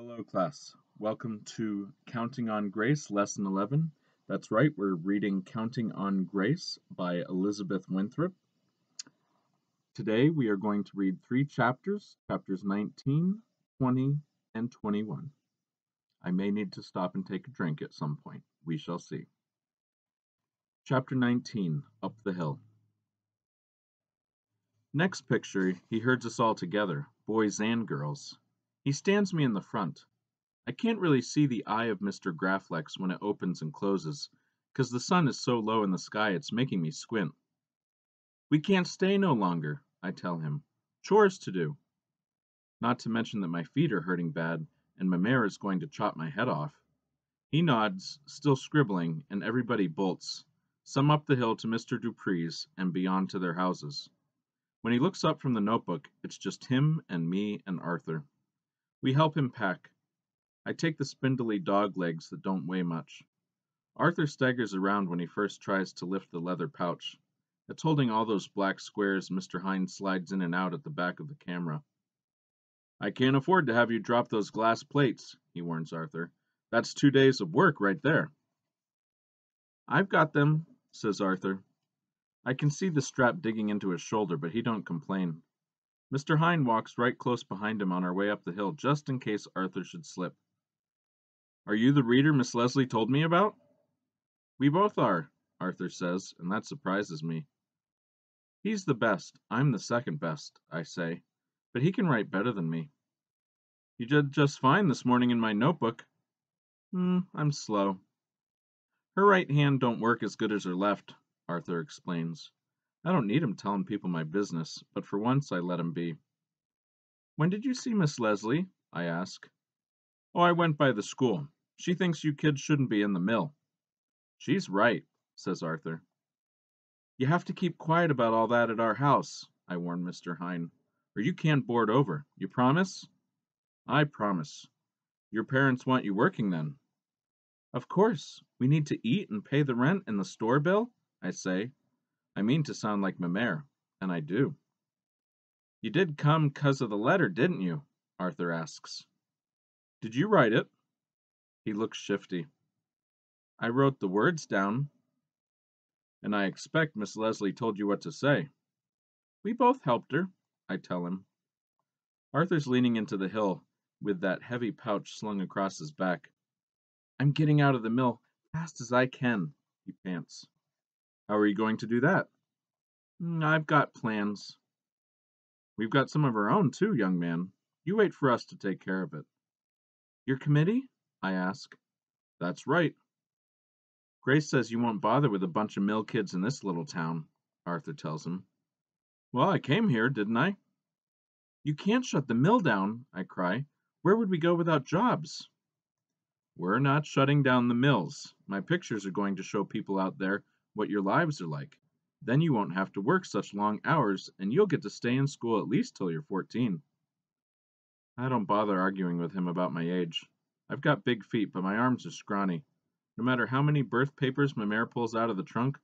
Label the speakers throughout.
Speaker 1: Hello, class. Welcome to Counting on Grace, Lesson 11. That's right, we're reading Counting on Grace by Elizabeth Winthrop. Today we are going to read three chapters, chapters 19, 20, and 21. I may need to stop and take a drink at some point. We shall see. Chapter 19 Up the Hill. Next picture, he herds us all together, boys and girls. He stands me in the front. I can't really see the eye of Mr. Graflex when it opens and closes, 'cause the sun is so low in the sky it's making me squint. We can't stay no longer, I tell him. Chores to do. Not to mention that my feet are hurting bad, and my mare is going to chop my head off. He nods, still scribbling, and everybody bolts, some up the hill to Mr. Dupree's, and beyond to their houses. When he looks up from the notebook, it's just him and me and Arthur. We help him pack. I take the spindly dog legs that don't weigh much. Arthur staggers around when he first tries to lift the leather pouch. It's holding all those black squares Mr. Hines slides in and out at the back of the camera. I can't afford to have you drop those glass plates, he warns Arthur. That's two days of work right there. I've got them, says Arthur. I can see the strap digging into his shoulder, but he don't complain. Mr. Hine walks right close behind him on our way up the hill, just in case Arthur should slip. Are you the reader Miss Leslie told me about? We both are, Arthur says, and that surprises me. He's the best, I'm the second best, I say, but he can write better than me. You did just fine this morning in my notebook. Hmm, I'm slow. Her right hand don't work as good as her left, Arthur explains. I don't need him telling people my business, but for once I let him be. When did you see Miss Leslie? I ask. Oh, I went by the school. She thinks you kids shouldn't be in the mill. She's right, says Arthur. You have to keep quiet about all that at our house, I warn Mr. Hine, or you can't board over. You promise? I promise. Your parents want you working then? Of course. We need to eat and pay the rent and the store bill, I say, I mean to sound like my mare, and I do. You did come 'cause of the letter, didn't you? Arthur asks. Did you write it? He looks shifty. I wrote the words down. And I expect Miss Leslie told you what to say. We both helped her, I tell him. Arthur's leaning into the hill with that heavy pouch slung across his back. I'm getting out of the mill fast as I can, he pants. How are you going to do that? Mm, I've got plans. We've got some of our own, too, young man. You wait for us to take care of it. Your committee? I ask. That's right. Grace says you won't bother with a bunch of mill kids in this little town, Arthur tells him. Well, I came here, didn't I? You can't shut the mill down, I cry. Where would we go without jobs? We're not shutting down the mills. My pictures are going to show people out there what your lives are like. Then you won't have to work such long hours, and you'll get to stay in school at least till you're 14. I don't bother arguing with him about my age. I've got big feet, but my arms are scrawny. No matter how many birth papers my mare pulls out of the trunk,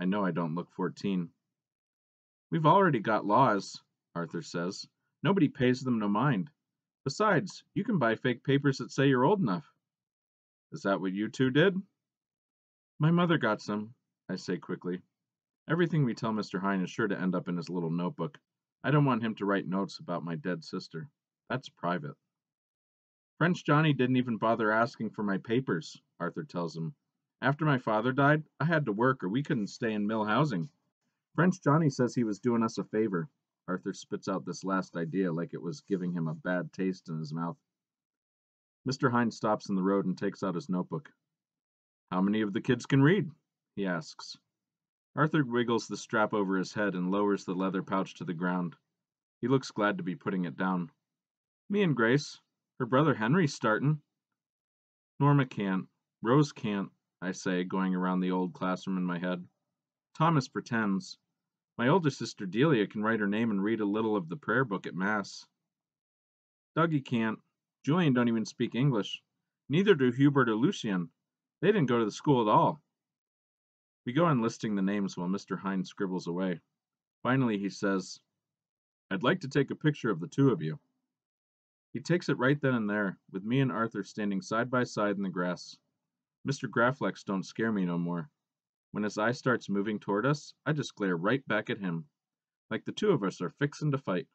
Speaker 1: I know I don't look 14. We've already got laws, Arthur says. Nobody pays them no mind. Besides, you can buy fake papers that say you're old enough. Is that what you two did? My mother got some, I say quickly. Everything we tell Mr. Hine is sure to end up in his little notebook. I don't want him to write notes about my dead sister. That's private. French Johnny didn't even bother asking for my papers, Arthur tells him. After my father died, I had to work or we couldn't stay in mill housing. French Johnny says he was doing us a favor. Arthur spits out this last idea like it was giving him a bad taste in his mouth. Mr. Hine stops in the road and takes out his notebook. How many of the kids can read? He asks. Arthur wiggles the strap over his head and lowers the leather pouch to the ground. He looks glad to be putting it down. Me and Grace. Her brother Henry's startin'. Norma can't. Rose can't, I say, going around the old classroom in my head. Thomas pretends. My older sister Delia can write her name and read a little of the prayer book at Mass. Dougie can't. Julian don't even speak English. Neither do Hubert or Lucian. They didn't go to the school at all. We go on listing the names while Mr. Hine scribbles away. Finally, he says, I'd like to take a picture of the two of you. He takes it right then and there, with me and Arthur standing side by side in the grass. Mr. Graflex don't scare me no more. When his eye starts moving toward us, I just glare right back at him, like the two of us are fixin' to fight.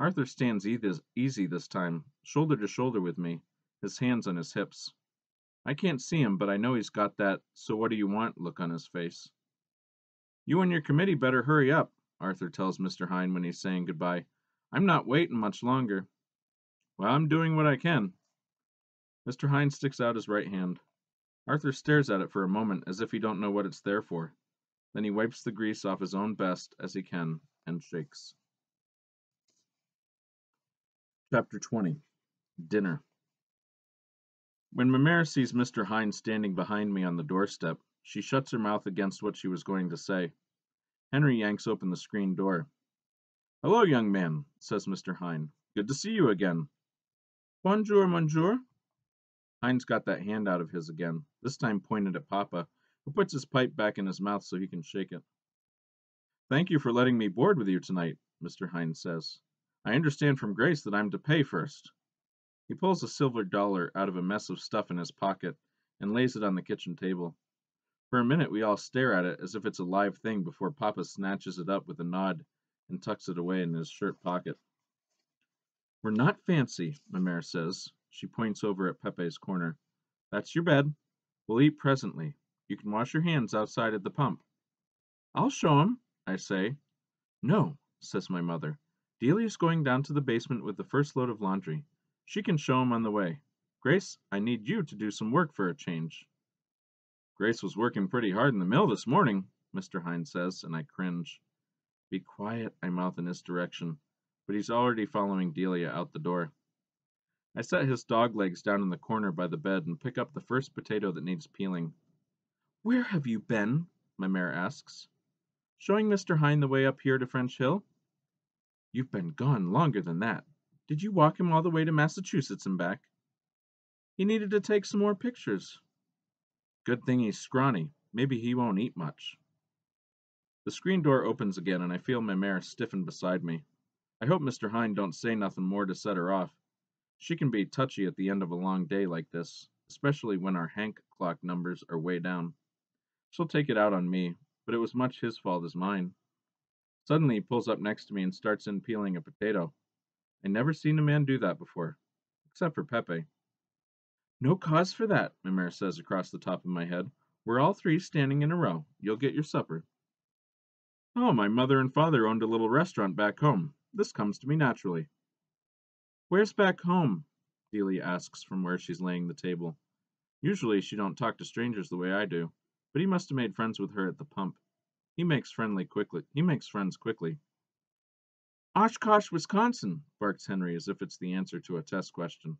Speaker 1: Arthur stands easy this time, shoulder to shoulder with me, his hands on his hips. I can't see him, but I know he's got that so what do you want look on his face. You and your committee better hurry up, Arthur tells Mr. Hine when he's saying goodbye. I'm not waiting much longer. Well, I'm doing what I can. Mr. Hine sticks out his right hand. Arthur stares at it for a moment as if he don't know what it's there for. Then he wipes the grease off his own best as he can and shakes. Chapter 20 Dinner When Mamere sees Mr. Hine standing behind me on the doorstep, she shuts her mouth against what she was going to say. Henry yanks open the screen door. Hello, young man, says Mr. Hine. Good to see you again. Bonjour, monsieur. Hine's got that hand out of his again, this time pointed at Papa, who puts his pipe back in his mouth so he can shake it. Thank you for letting me board with you tonight, Mr. Hine says. I understand from Grace that I'm to pay first. He pulls a silver dollar out of a mess of stuff in his pocket and lays it on the kitchen table. For a minute we all stare at it as if it's a live thing before Papa snatches it up with a nod and tucks it away in his shirt pocket. We're not fancy, Mamere says. She points over at Pepe's corner. That's your bed. We'll eat presently. You can wash your hands outside at the pump. I'll show 'em, I say. No, says my mother. Delia's going down to the basement with the first load of laundry. She can show him on the way. Grace, I need you to do some work for a change. Grace was working pretty hard in the mill this morning, Mr. Hine says, and I cringe. Be quiet, I mouth in his direction, but he's already following Delia out the door. I set his dog legs down in the corner by the bed and pick up the first potato that needs peeling. Where have you been? my mare asks. Showing Mr. Hine the way up here to French Hill. You've been gone longer than that. Did you walk him all the way to Massachusetts and back? He needed to take some more pictures. Good thing he's scrawny. Maybe he won't eat much. The screen door opens again and I feel my mare stiffen beside me. I hope Mr. Hine don't say nothing more to set her off. She can be touchy at the end of a long day like this, especially when our Hank clock numbers are way down. She'll take it out on me, but it was much his fault as mine. Suddenly he pulls up next to me and starts in peeling a potato. I never seen a man do that before, except for Pepe. No cause for that, Mamere says across the top of my head. We're all three standing in a row. You'll get your supper. Oh, my mother and father owned a little restaurant back home. This comes to me naturally. Where's back home? Delia asks from where she's laying the table. Usually she don't talk to strangers the way I do, but he must have made friends with her at the pump. He makes friendly quickly. He makes friends quickly. Oshkosh, Wisconsin, barks Henry as if it's the answer to a test question.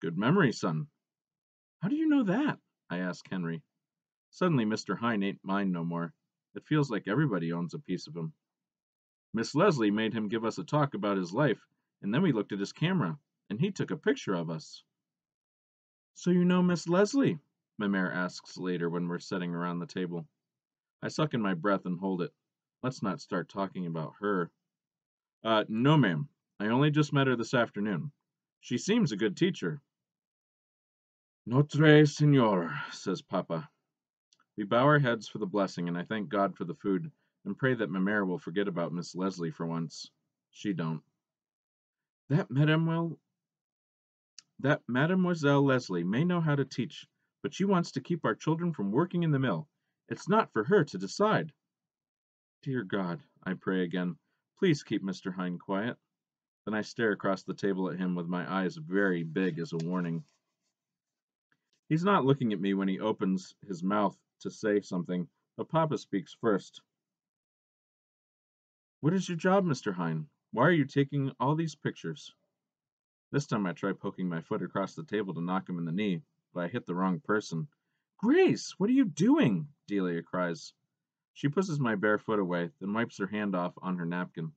Speaker 1: Good memory, son. How do you know that? I ask Henry. Suddenly Mr. Hine ain't mine no more. It feels like everybody owns a piece of him. Miss Leslie made him give us a talk about his life, and then we looked at his camera, and he took a picture of us. So you know Miss Leslie? Mamere asks later when we're sitting around the table. I suck in my breath and hold it. Let's not start talking about her. Uh, no, ma'am. I only just met her this afternoon. She seems a good teacher. Notre Senor, says Papa. We bow our heads for the blessing, and I thank God for the food, and pray that Mamere will forget about Miss Leslie for once. She don't. That Mademoiselle, that Mademoiselle Leslie may know how to teach, but she wants to keep our children from working in the mill, it's not for her to decide. Dear God, I pray again, please keep Mr. Hine quiet. Then I stare across the table at him with my eyes very big as a warning. He's not looking at me when he opens his mouth to say something, but Papa speaks first. What is your job, Mr. Hine? Why are you taking all these pictures? This time I try poking my foot across the table to knock him in the knee, but I hit the wrong person. Grace, what are you doing? Delia cries. She pushes my bare foot away, then wipes her hand off on her napkin.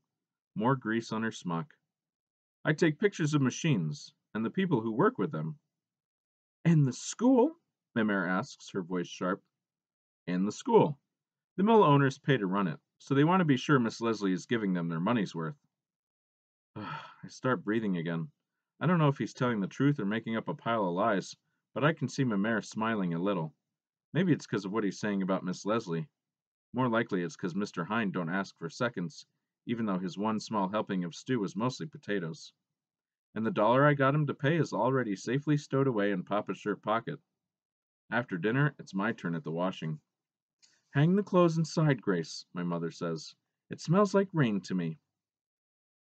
Speaker 1: More grease on her smock. I take pictures of machines, and the people who work with them. And the school? Mamere asks, her voice sharp. And the school. The mill owners pay to run it, so they want to be sure Miss Leslie is giving them their money's worth. I start breathing again. I don't know if he's telling the truth or making up a pile of lies, but I can see Mamere smiling a little. Maybe it's because of what he's saying about Miss Leslie. More likely it's because Mr. Hine don't ask for seconds, even though his one small helping of stew was mostly potatoes. And the dollar I got him to pay is already safely stowed away in Papa's shirt pocket. After dinner, it's my turn at the washing. Hang the clothes inside, Grace, my mother says. It smells like rain to me.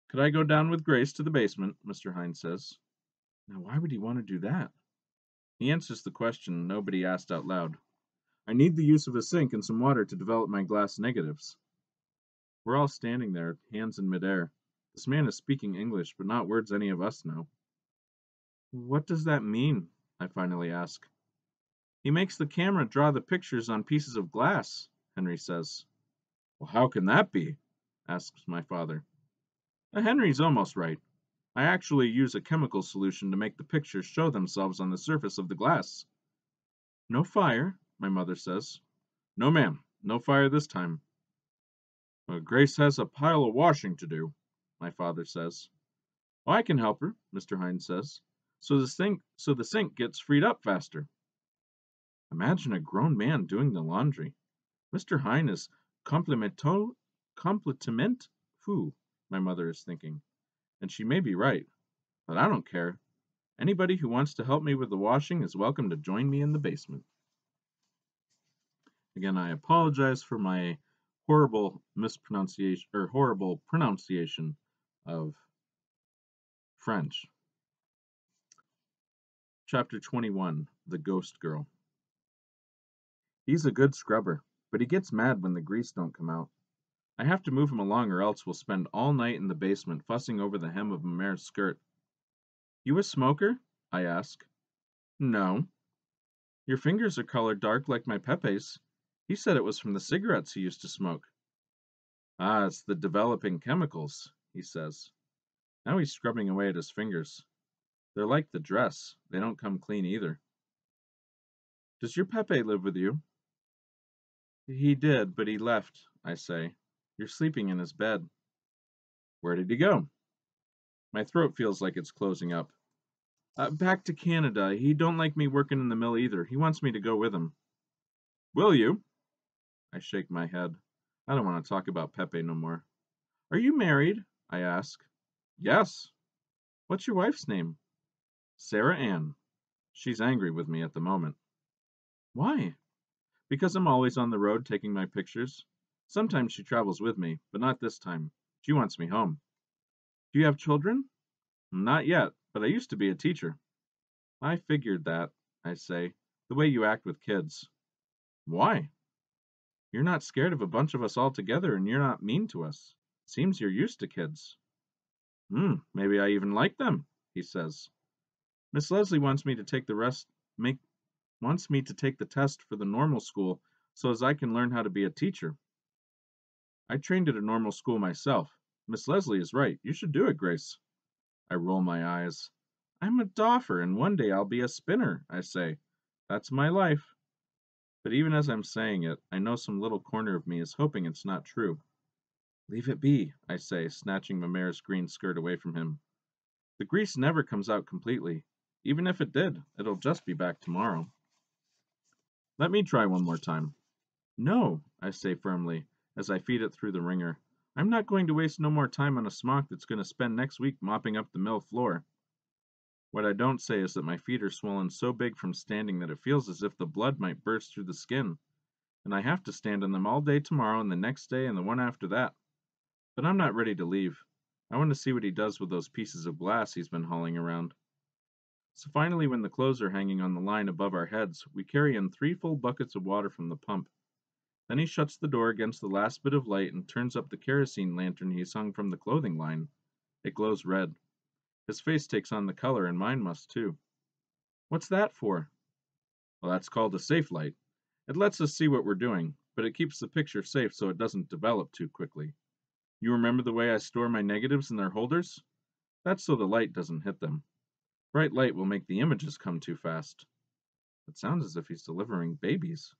Speaker 1: Could I go down with Grace to the basement? Mr. Hine says. Now, why would he want to do that? He answers the question nobody asked out loud. I need the use of a sink and some water to develop my glass negatives. We're all standing there, hands in midair. This man is speaking English, but not words any of us know. What does that mean? I finally ask. He makes the camera draw the pictures on pieces of glass, Henry says. Well, how can that be? asks my father. Henry's almost right. I actually use a chemical solution to make the pictures show themselves on the surface of the glass. No fire, my mother says. No, ma'am, no fire this time. Uh, Grace has a pile of washing to do, my father says. Oh, I can help her, Mr. Hine says. So the sink so the sink gets freed up faster. Imagine a grown man doing the laundry. Mr. Hine is complimento compliment fou my mother is thinking. And she may be right. But I don't care. Anybody who wants to help me with the washing is welcome to join me in the basement. Again, I apologize for my horrible mispronunciation or horrible pronunciation of French. Chapter 21 The Ghost Girl. He's a good scrubber, but he gets mad when the grease don't come out. I have to move him along or else we'll spend all night in the basement fussing over the hem of Mamere's skirt. You a smoker? I ask. No. Your fingers are colored dark like my Pepe's. He said it was from the cigarettes he used to smoke. Ah, it's the developing chemicals, he says. Now he's scrubbing away at his fingers. They're like the dress, they don't come clean either. Does your Pepe live with you? He did, but he left, I say. You're sleeping in his bed. Where did he go? My throat feels like it's closing up. Uh, back to Canada. He don't like me working in the mill either. He wants me to go with him. Will you? I shake my head. I don't want to talk about Pepe no more. Are you married? I ask. Yes. What's your wife's name? Sarah Ann. She's angry with me at the moment. Why? Because I'm always on the road taking my pictures. Sometimes she travels with me, but not this time. She wants me home. Do you have children? Not yet, but I used to be a teacher. I figured that, I say, the way you act with kids. Why? You're not scared of a bunch of us all together, and you're not mean to us. Seems you're used to kids. Hmm, maybe I even like them, he says. Miss Leslie wants me to take the rest make wants me to take the test for the normal school so as I can learn how to be a teacher. I trained at a normal school myself. Miss Leslie is right. You should do it, Grace. I roll my eyes. I'm a doffer, and one day I'll be a spinner, I say. That's my life. But even as I'm saying it, I know some little corner of me is hoping it's not true. Leave it be, I say, snatching Mamere's green skirt away from him. The grease never comes out completely. Even if it did, it'll just be back tomorrow. Let me try one more time. No, I say firmly as I feed it through the wringer. I'm not going to waste no more time on a smock that's going to spend next week mopping up the mill floor. What I don't say is that my feet are swollen so big from standing that it feels as if the blood might burst through the skin, and I have to stand on them all day tomorrow and the next day and the one after that. But I'm not ready to leave. I want to see what he does with those pieces of glass he's been hauling around. So finally, when the clothes are hanging on the line above our heads, we carry in three full buckets of water from the pump. Then he shuts the door against the last bit of light and turns up the kerosene lantern he's hung from the clothing line. It glows red. His face takes on the color, and mine must too. What's that for? Well, that's called a safe light. It lets us see what we're doing, but it keeps the picture safe so it doesn't develop too quickly. You remember the way I store my negatives in their holders? That's so the light doesn't hit them. Bright light will make the images come too fast. It sounds as if he's delivering babies.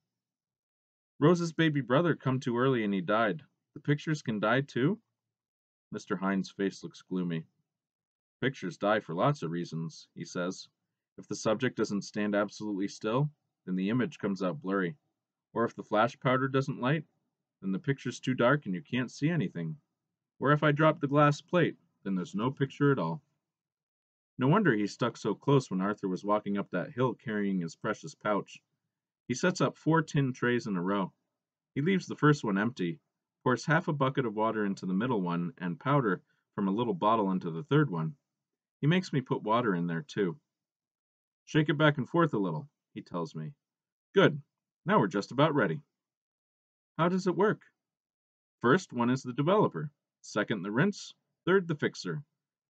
Speaker 1: Rose's baby brother come too early and he died. The pictures can die too? Mr. Hine's face looks gloomy. Pictures die for lots of reasons, he says. If the subject doesn't stand absolutely still, then the image comes out blurry. Or if the flash powder doesn't light, then the picture's too dark and you can't see anything. Or if I drop the glass plate, then there's no picture at all. No wonder he stuck so close when Arthur was walking up that hill carrying his precious pouch. He sets up four tin trays in a row. He leaves the first one empty, pours half a bucket of water into the middle one, and powder from a little bottle into the third one. He makes me put water in there, too. Shake it back and forth a little, he tells me. Good. Now we're just about ready. How does it work? First one is the developer, second the rinse, third the fixer.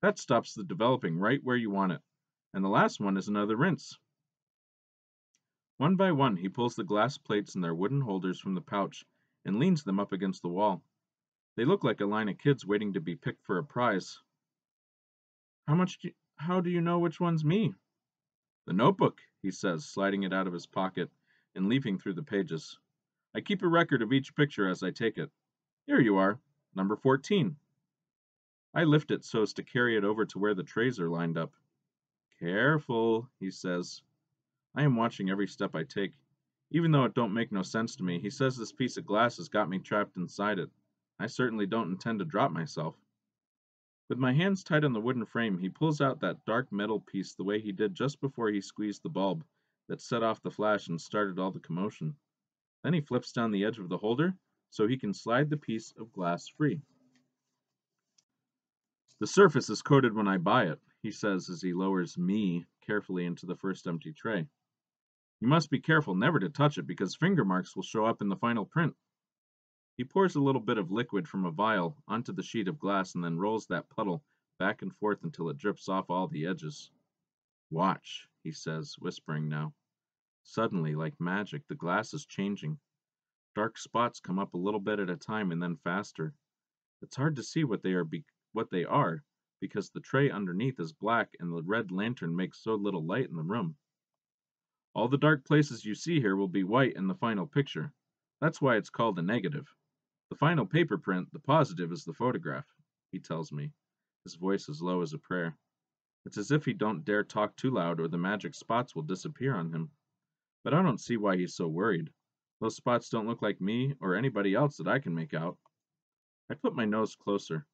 Speaker 1: That stops the developing right where you want it. And the last one is another rinse. One by one he pulls the glass plates and their wooden holders from the pouch and leans them up against the wall. They look like a line of kids waiting to be picked for a prize. How much do you, how do you know which one's me? The notebook, he says, sliding it out of his pocket and leafing through the pages. I keep a record of each picture as I take it. Here you are, number 14. I lift it so as to carry it over to where the trays are lined up. Careful, he says. I am watching every step I take. Even though it don't make no sense to me, he says this piece of glass has got me trapped inside it. I certainly don't intend to drop myself. With my hands tight on the wooden frame, he pulls out that dark metal piece the way he did just before he squeezed the bulb that set off the flash and started all the commotion. Then he flips down the edge of the holder so he can slide the piece of glass free. The surface is coated when I buy it, he says as he lowers me carefully into the first empty tray. You must be careful never to touch it because finger marks will show up in the final print. He pours a little bit of liquid from a vial onto the sheet of glass and then rolls that puddle back and forth until it drips off all the edges. Watch, he says, whispering now. Suddenly, like magic, the glass is changing. Dark spots come up a little bit at a time and then faster. It's hard to see what they are be- what they are because the tray underneath is black and the red lantern makes so little light in the room. All the dark places you see here will be white in the final picture. That's why it's called a negative. The final paper print, the positive, is the photograph, he tells me. His voice as low as a prayer. It's as if he don't dare talk too loud or the magic spots will disappear on him. But I don't see why he's so worried. Those spots don't look like me or anybody else that I can make out. I put my nose closer.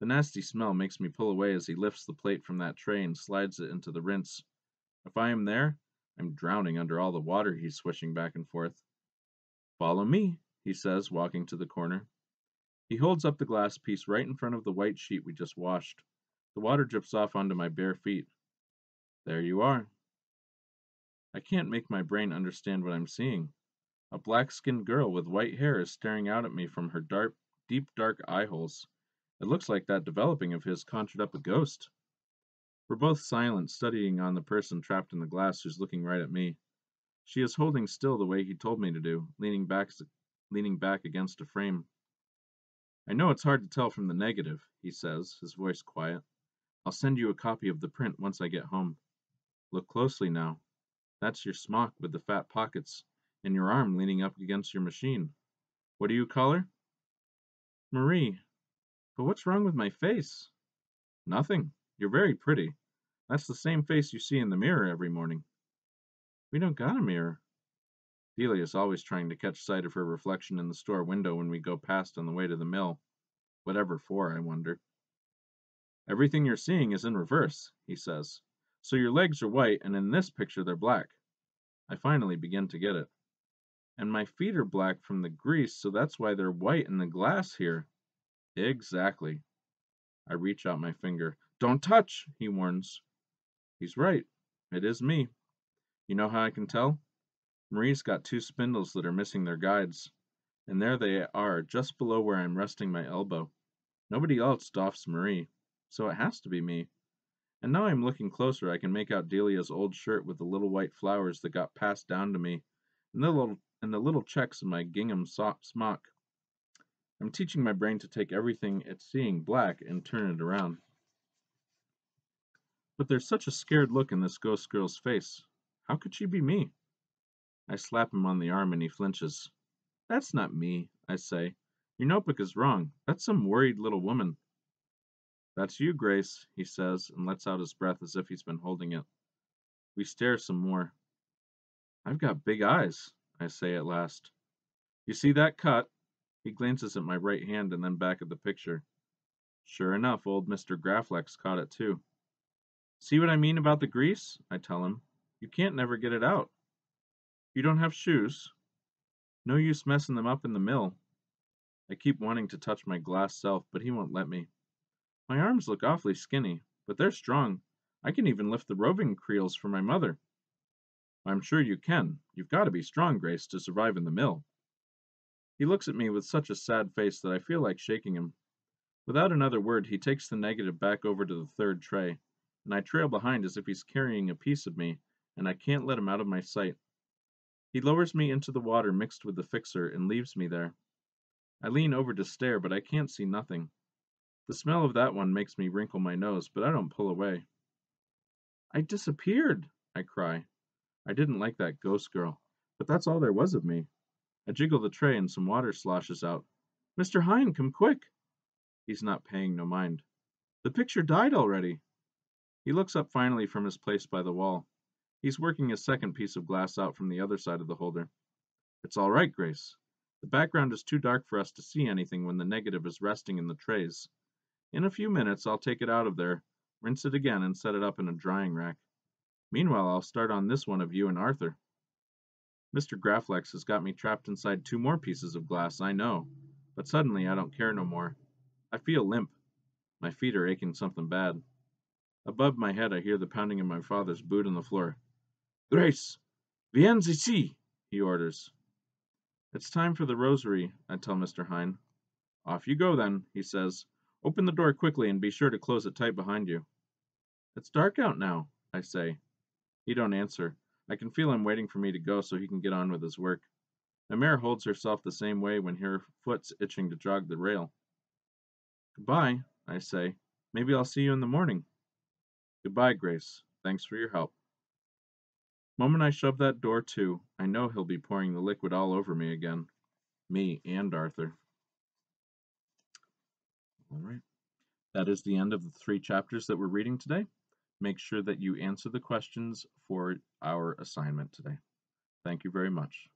Speaker 1: The nasty smell makes me pull away as he lifts the plate from that tray and slides it into the rinse. If I am there, I'm drowning under all the water he's swishing back and forth. Follow me, he says, walking to the corner. He holds up the glass piece right in front of the white sheet we just washed. The water drips off onto my bare feet. There you are. I can't make my brain understand what I'm seeing. A black skinned girl with white hair is staring out at me from her dark, deep dark eye holes. It looks like that developing of his conjured up a ghost. We're both silent, studying on the person trapped in the glass who's looking right at me. She is holding still the way he told me to do, leaning back leaning back against a frame. I know it's hard to tell from the negative, he says, his voice quiet. I'll send you a copy of the print once I get home. Look closely now. That's your smock with the fat pockets, and your arm leaning up against your machine. What do you call her? Marie. But what's wrong with my face? Nothing. You're very pretty. That's the same face you see in the mirror every morning. We don't got a mirror. Delia's always trying to catch sight of her reflection in the store window when we go past on the way to the mill. Whatever for, I wonder. Everything you're seeing is in reverse, he says. So your legs are white, and in this picture they're black. I finally begin to get it. And my feet are black from the grease, so that's why they're white in the glass here. Exactly. I reach out my finger. Don't touch, he warns. He's right. It is me. You know how I can tell? Marie's got two spindles that are missing their guides, and there they are just below where I'm resting my elbow. Nobody else doffs Marie, so it has to be me. And now I'm looking closer, I can make out Delia's old shirt with the little white flowers that got passed down to me, and the little and the little checks in my gingham smock. I'm teaching my brain to take everything it's seeing black and turn it around. But there's such a scared look in this ghost girl's face. How could she be me? I slap him on the arm and he flinches. That's not me, I say. Your notebook is wrong. That's some worried little woman. That's you, Grace, he says, and lets out his breath as if he's been holding it. We stare some more. I've got big eyes, I say at last. You see that cut? He glances at my right hand and then back at the picture. Sure enough, old Mr. Graflex caught it too. See what I mean about the grease? I tell him. You can't never get it out. You don't have shoes? No use messing them up in the mill. I keep wanting to touch my glass self, but he won't let me. My arms look awfully skinny, but they're strong. I can even lift the roving creels for my mother. I'm sure you can. You've got to be strong, Grace, to survive in the mill. He looks at me with such a sad face that I feel like shaking him. Without another word, he takes the negative back over to the third tray, and I trail behind as if he's carrying a piece of me, and I can't let him out of my sight. He lowers me into the water mixed with the fixer and leaves me there. I lean over to stare, but I can't see nothing. The smell of that one makes me wrinkle my nose, but I don't pull away. I disappeared, I cry. I didn't like that ghost girl, but that's all there was of me. I jiggle the tray and some water sloshes out. Mr. Hine, come quick! He's not paying no mind. The picture died already. He looks up finally from his place by the wall. He's working a second piece of glass out from the other side of the holder. It's all right, Grace. The background is too dark for us to see anything when the negative is resting in the trays. In a few minutes I'll take it out of there, rinse it again, and set it up in a drying rack. Meanwhile, I'll start on this one of you and Arthur. Mr. Graflex has got me trapped inside two more pieces of glass, I know, but suddenly I don't care no more. I feel limp. My feet are aching something bad. Above my head I hear the pounding of my father's boot on the floor. Grace, viens ici, he orders. It's time for the rosary, I tell Mr. Hine. Off you go then, he says. Open the door quickly and be sure to close it tight behind you. It's dark out now, I say. He don't answer. I can feel him waiting for me to go so he can get on with his work. The mare holds herself the same way when her foot's itching to jog the rail. Goodbye, I say. Maybe I'll see you in the morning. Goodbye, Grace. Thanks for your help. Moment I shove that door to, I know he'll be pouring the liquid all over me again. Me and Arthur. All right. That is the end of the three chapters that we're reading today. Make sure that you answer the questions for our assignment today. Thank you very much.